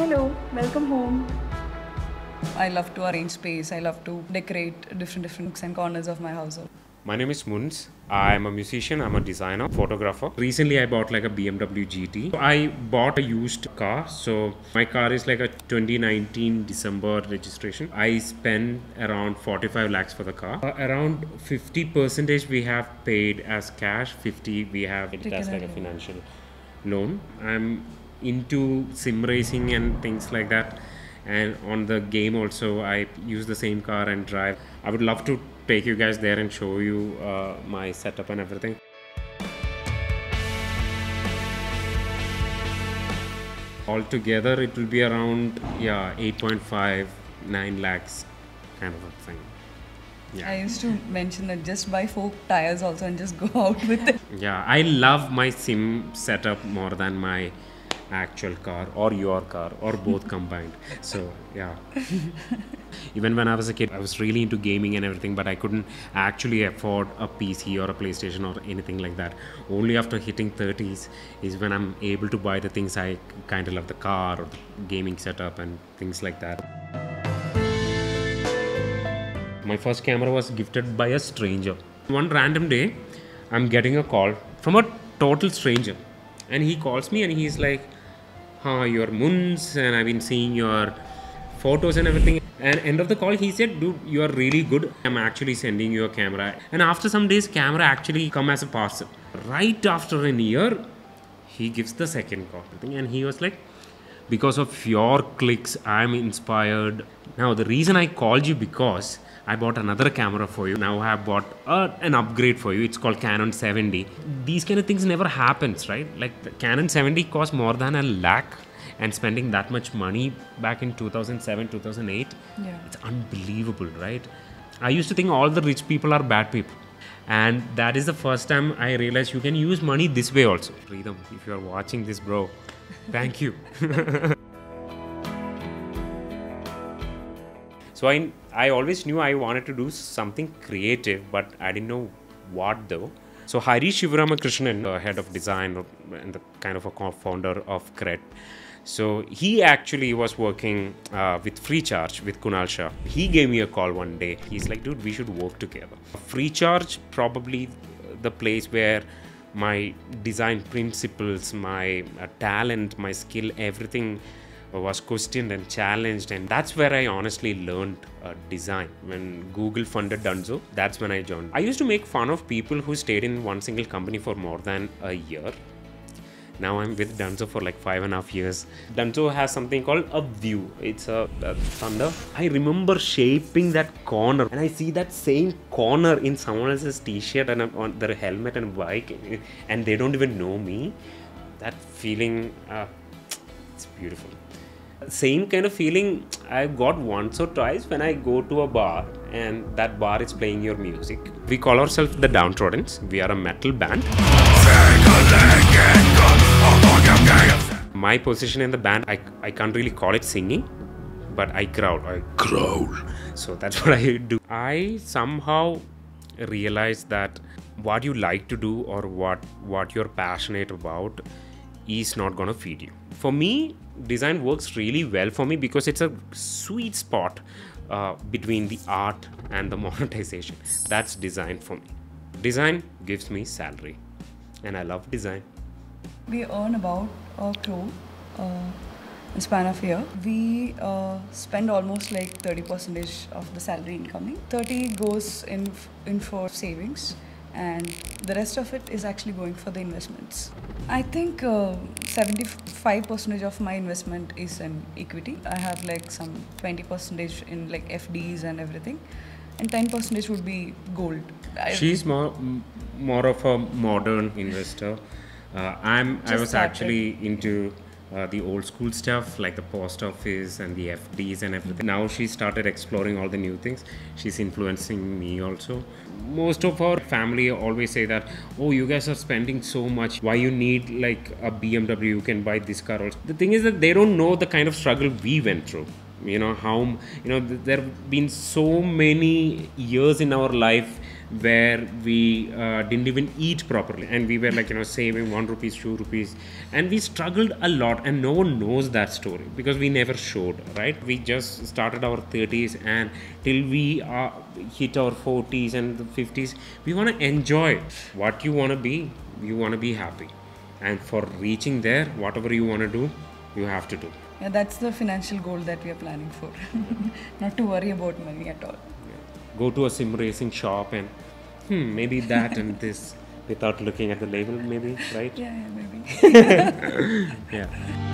Hello, welcome home. I love to arrange space. I love to decorate different different nooks and corners of my household. My name is Munz. I'm a musician, I'm a designer, photographer. Recently, I bought like a BMW GT. I bought a used car. So, my car is like a 2019 December registration. I spent around 45 lakhs for the car. Uh, around 50 percentage we have paid as cash, 50 we have it as like a financial loan. I'm into sim racing and things like that. And on the game also, I use the same car and drive. I would love to take you guys there and show you uh, my setup and everything. Altogether, it will be around yeah 8.5 9 lakhs kind of a thing. Yeah. I used to mention that just buy four tires also and just go out with it. Yeah, I love my sim setup more than my actual car or your car or both combined. So, yeah. Even when I was a kid, I was really into gaming and everything, but I couldn't actually afford a PC or a PlayStation or anything like that. Only after hitting 30s is when I'm able to buy the things I kind of love the car or the gaming setup and things like that. My first camera was gifted by a stranger. One random day, I'm getting a call from a total stranger, and he calls me and he's like, "Huh, you're Munz, and I've been seeing your photos and everything." And end of the call, he said, "Dude, you are really good. I'm actually sending you a camera." And after some days, camera actually come as a parcel. Right after a year, he gives the second call, and he was like, because of your clicks i'm inspired. Now the reason i called you because i bought another camera for you. Now i have bought uh, an upgrade for you. It's called canon 70 these kind of things never happens right? Like canon 70 cost more than a lakh and spending that much money back in 2007 2008 Yeah. it's unbelievable right? I used to think all the rich people are bad people. And that is the first time i realized you can use money this way also. Freedom if you are watching this bro thank you. So i i always knew i wanted to do something creative but i didn't know what though. So hari shivaramakrishnan uh, head of design and the kind of a co-founder of CRED so he actually was working uh, with FreeCharge with kunal shah. He gave me a call one day. He's like dude we should work together. FreeCharge probably the place where my design principles my uh, talent my skill everything was questioned and challenged. And that's where i honestly learned uh, design. When google funded dunzo that's when i joined. I used to make fun of people who stayed in one single company for more than a year now i'm with dunzo for like five and a half years dunzo has something called a view it's a, a thunder i remember shaping that corner and i see that same corner in someone else's t-shirt and uh, on their helmet and bike and they don't even know me that feeling uh, it's beautiful same kind of feeling I've got once or twice when I go to a bar and that bar is playing your music. We call ourselves the Down Troddence. We are a metal band. My position in the band, I, I can't really call it singing, but I growl. I growl. So that's what I do. I somehow realized that what you like to do or what what you're passionate about is not going to feed you. For me, design works really well for me because it's a sweet spot uh, between the art and the monetization. That's design for me. Design gives me salary, and I love design. We earn about a crore uh, in span of year. We uh, spend almost like 30 percentage of the salary incoming. 30 goes in in for savings, and the rest of it is actually going for the investments. I think uh, 75 percentage of my investment is in equity. I have like some 20 percentage in like FDs and everything, and 10 percentage would be gold. She's more more of a modern investor. Uh, I'm I was started. actually into uh, the old school stuff like the post office and the FDs and everything. Now she started exploring all the new things. She's influencing me also. Most of our family always say that, oh, you guys are spending so much. Why you need like a BMW? You can buy this car also. The thing is that they don't know the kind of struggle we went through you know how you know th- there have been so many years in our life where we uh, didn't even eat properly. And we were like you know saving one rupees two rupees. And we struggled a lot and no one knows that story because we never showed right? We just started our 30s and till we uh, hit our 40s and the 50s we want to enjoy what you want to be. You want to be happy. And for reaching there whatever you want to do you have to do. Yeah, that's the financial goal that we are planning for. Not to worry about money at all. Go to a sim racing shop and hmm maybe that and this without looking at the label maybe right Yeah, yeah, maybe. yeah